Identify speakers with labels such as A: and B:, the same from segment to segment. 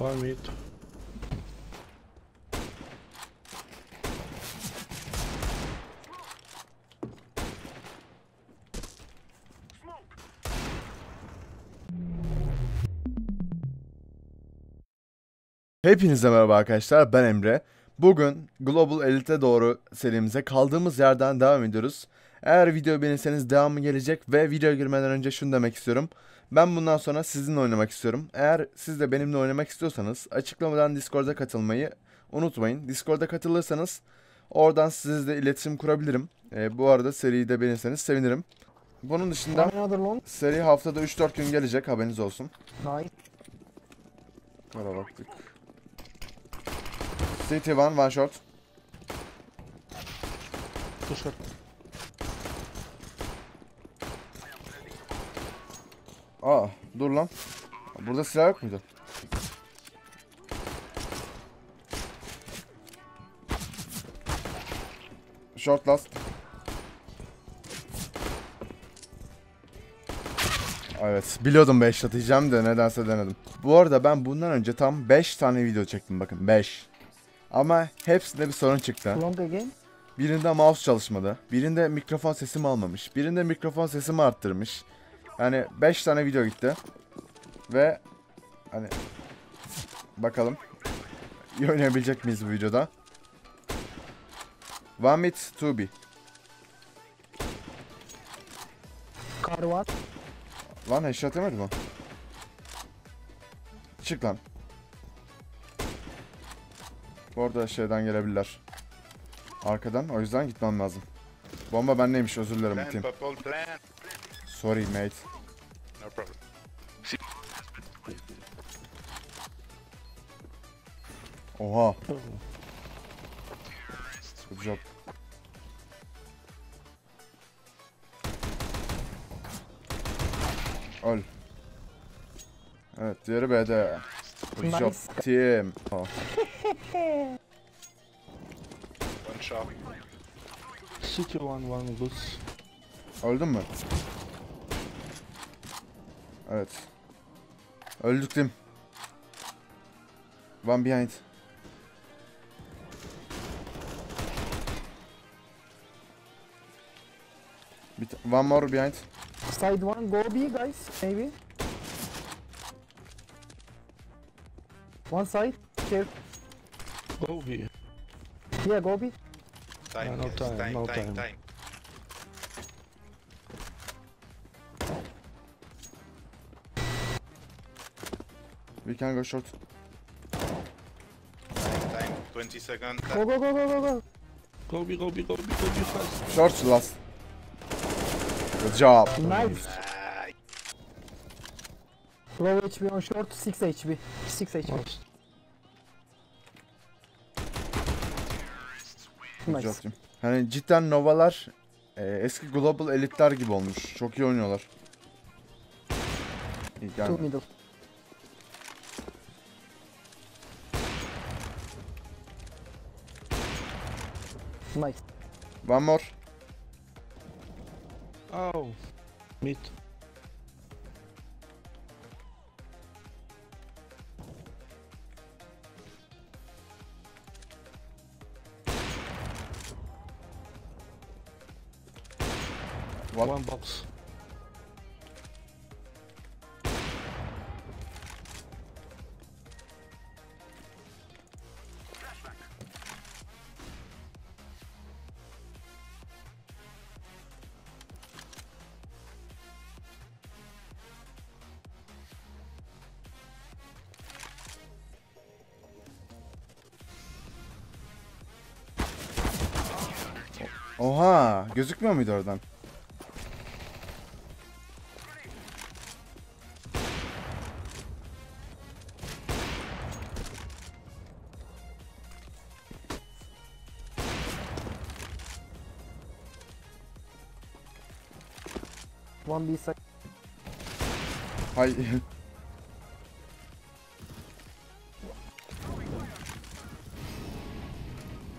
A: Mid.
B: Hepinize merhaba arkadaşlar ben Emre. Bugün Global Elite doğru serimize kaldığımız yerden devam ediyoruz. Eğer video beğenirseniz devamı gelecek ve videoya girmeden önce şunu demek istiyorum. Ben bundan sonra sizinle oynamak istiyorum. Eğer siz de benimle oynamak istiyorsanız açıklamadan Discord'a katılmayı unutmayın. Discord'a katılırsanız oradan sizle iletişim kurabilirim. Ee, bu arada seriyi de beğenirseniz sevinirim. Bunun dışında seri haftada 3-4 gün gelecek haberiniz olsun.
C: Nice.
B: Bana baktık. City one, one shot.
A: Two short.
B: Aa, dur lan. Burada silah yok muydu? Short last. Evet, biliyordum 5 atacağım da nedense denedim. Bu arada ben bundan önce tam 5 tane video çektim bakın 5. Ama hepsinde bir sorun çıktı. Birinde mouse çalışmadı. Birinde mikrofon sesimi almamış. Birinde mikrofon sesimi arttırmış. Yani 5 tane video gitti. Ve hani bakalım iyi oynayabilecek miyiz bu videoda? B.
C: Car one.
B: Lan headshot yemedi mi? Çık lan. Bu arada şeyden gelebilirler. Arkadan o yüzden gitmem lazım. Bomba bendeymiş özür dilerim
D: plan.
B: Sorry mate.
D: No problem.
B: Oha.
A: Oh.
B: Good job. Öl. Evet diğeri B'de. Good
C: Nice.
B: job team. Oh.
D: One shot.
A: City one, one boost.
B: Öldün mü? Evet. Öldük tim. One behind. One more behind.
C: Side one. Go B guys. Maybe. One side. Here.
A: Go B.
C: Yeah, go B.
D: Time,
A: no
D: guys.
A: time,
D: time,
A: no
D: time,
A: time.
D: time.
B: We can go short.
D: Time, time. 20 seconds.
C: Go go go go go go.
A: Go B, go B, go B, go B fast.
B: Short last. Good job.
C: Nice. Low HP on short. 6 HP. 6 HP.
A: Nice.
B: Job. Hani cidden Nova'lar e, eski Global Elite'ler gibi olmuş. Çok iyi oynuyorlar. İyi
C: Two
B: gelme.
C: middle. Nice.
B: One more.
A: Oh. Mid.
B: What?
A: One box.
B: Oha, gözükmüyor muydu oradan?
C: One B side.
B: Hay.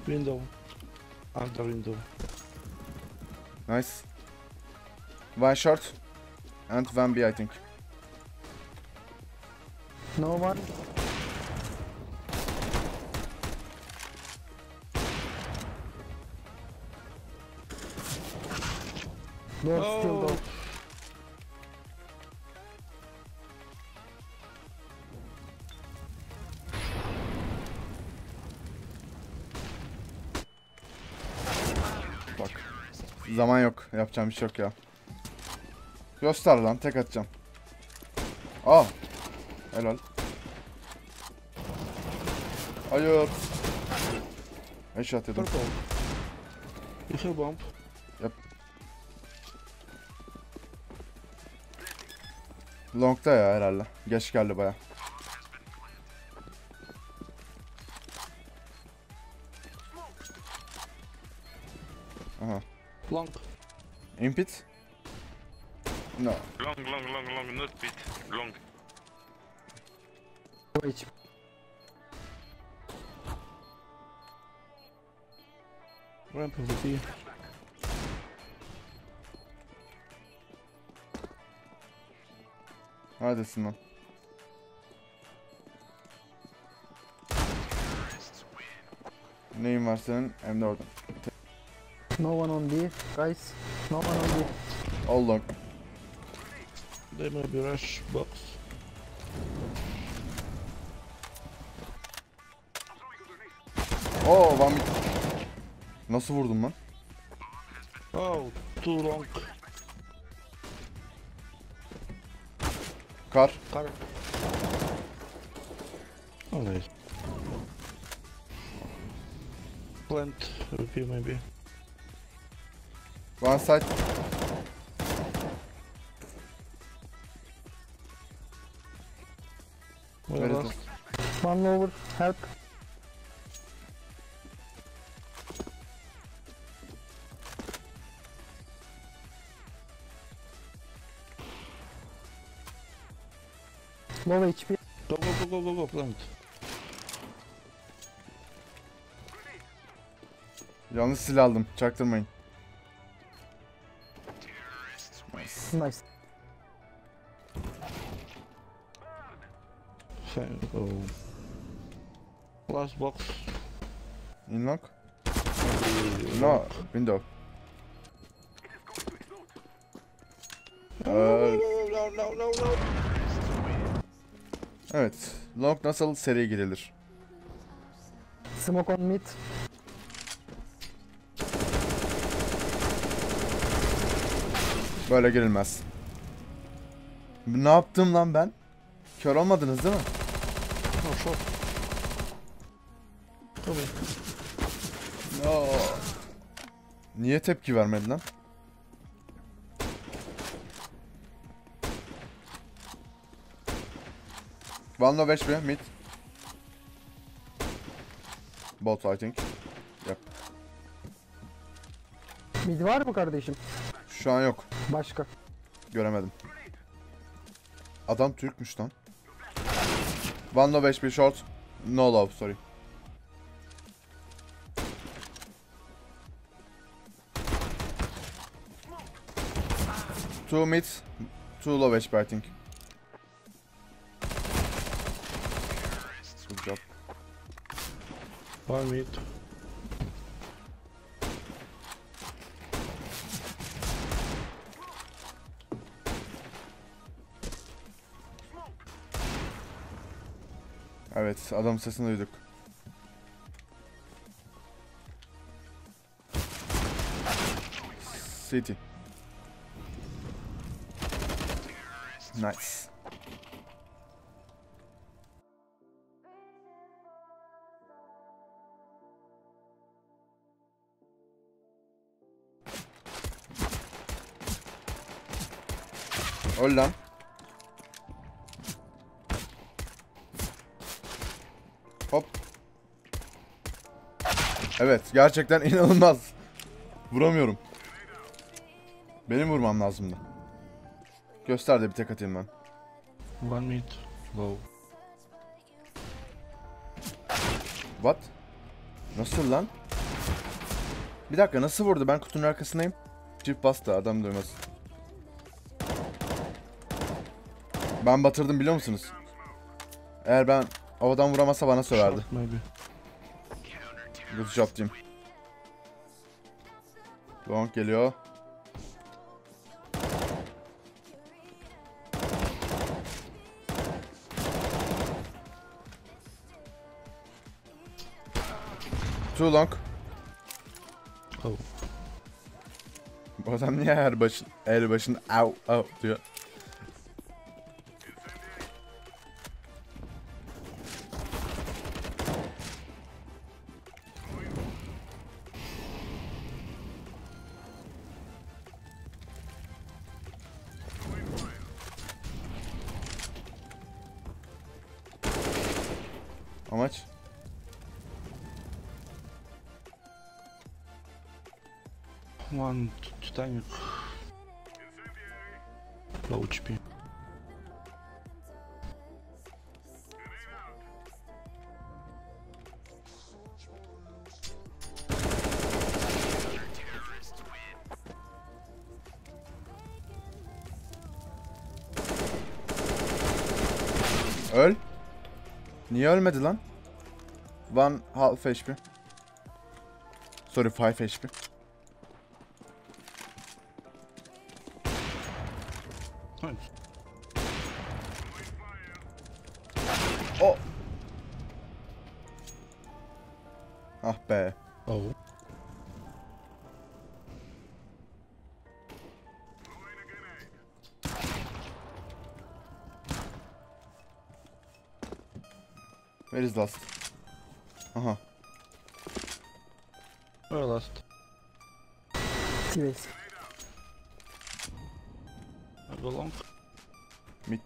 A: Window. Under window.
B: Nice. One short. And one B, I think.
C: No one. No,
A: oh.
C: still
B: though. Zaman yok. Yapacağım bir şey yok ya. Göster lan. Tek atacağım. Aa. Helal. Hayır. Headshot yedim.
A: Purple. You have bomb.
B: Long'da ya herhalde. Geç geldi baya.
A: Long.
B: Impit? No.
E: Long, long, long, long, not pit. Long.
C: HP.
A: Ramp of the B.
B: Neredesin lan? Neyin var senin? Hem de orada.
C: No one on B. Guys, no one on B.
B: All long.
A: They may be rush box.
B: Oo one mid. Nasıl vurdum lan?
A: Oh, too long.
B: Kar.
A: Car. Oh, nice. Plant maybe.
B: One side.
A: Well,
B: Very
A: last.
C: One lower. Help. Low HP.
A: Go, go, go, go, go, go, plant.
B: Yanlış silah aldım. Çaktırmayın.
C: Nice.
A: Fine. Oh. Last box.
B: In long? No. Window.
A: No, no, no, no.
B: evet. Long nasıl seri girilir?
C: Smoke on mid.
B: Böyle girilmez. Ne yaptım lan ben? Kör olmadınız değil mi?
A: Come here.
B: No. Niye tepki vermedin lan? One low HP mid. Both I think.
C: Mid var mı kardeşim?
B: Şu an yok.
C: Başka.
B: Göremedim. Adam Türkmüş lan. One low HP short. No love sorry. Two mid. Two low HP I think. Good job.
A: One mid.
B: Evet adam sesini duyduk. City. Nice. Öl Hop. Evet gerçekten inanılmaz. Vuramıyorum. Benim vurmam lazımdı. Göster de bir tek atayım ben.
A: One mid. Low.
B: What? Nasıl lan? Bir dakika nasıl vurdu? Ben kutunun arkasındayım. Çift bastı adam duymaz. Ben batırdım biliyor musunuz? Eğer ben Havadan vuramasa bana söverdi. Good job diyeyim. Long geliyor. Too long.
A: Oh.
B: Bu niye her başın, her başın au au diyor. Amaç?
A: One t- Titanic. Low HP.
B: Öl. Niye ölmedi lan? One half HP. Sorry, five HP.
A: Nice.
B: O. Ah be.
A: Oh.
B: Where is last? Aha.
A: Where last?
C: T-base.
A: I go long.
B: Mid.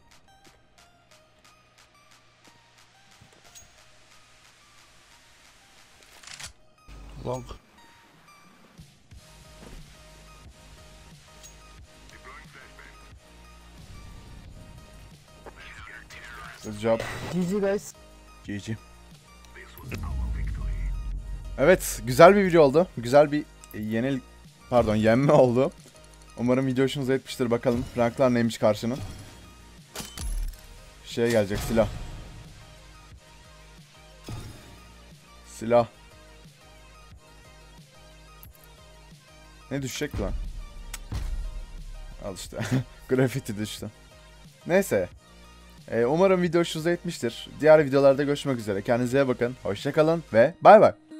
A: Long.
B: Good job.
C: GG guys.
B: GG. Evet, güzel bir video oldu. Güzel bir yenil pardon, yenme oldu. Umarım video hoşunuza gitmiştir. Bakalım ranklar neymiş karşının. Şey gelecek silah. Silah. Ne düşecek lan? Al işte. Graffiti düştü. Neyse. Ee, umarım video hoşunuza gitmiştir. Diğer videolarda görüşmek üzere. Kendinize bakın. Hoşçakalın ve bay bay.